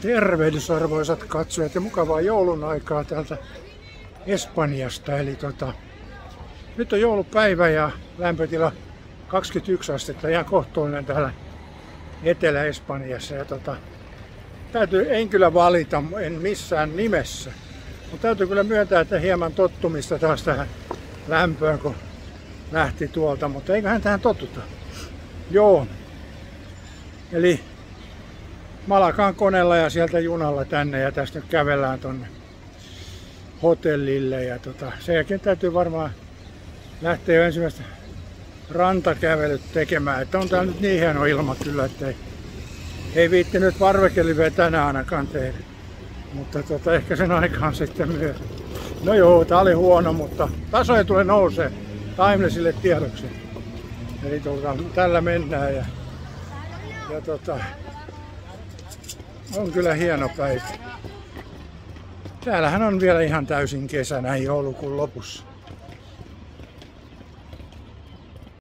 Tervehdys arvoisat katsojat ja mukavaa joulun aikaa täältä Espanjasta. Eli tota, nyt on joulupäivä ja lämpötila 21 astetta, ihan kohtuullinen täällä Etelä-Espanjassa. Ja tota, täytyy, en kyllä valita, en missään nimessä. Mutta täytyy kyllä myöntää, että hieman tottumista taas tähän lämpöön, kun lähti tuolta. Mutta eiköhän tähän totuta. Joo. Eli Malakaan koneella ja sieltä junalla tänne ja tästä nyt kävellään tonne hotellille. Ja tota, sen jälkeen täytyy varmaan lähteä jo ensimmäistä rantakävelyt tekemään. Että on täällä nyt niin hieno ilma kyllä, että ei, ei viitti nyt parvekeliveä tänään ainakaan tehdä. Mutta tota, ehkä sen aikaan sitten myös. No joo, tää oli huono, mutta taso ei tule nousee. Timelessille tiedoksi. Eli tota, tällä mennään ja, ja tota, on kyllä hieno päivä. Täällähän on vielä ihan täysin kesä näin joulukuun lopussa.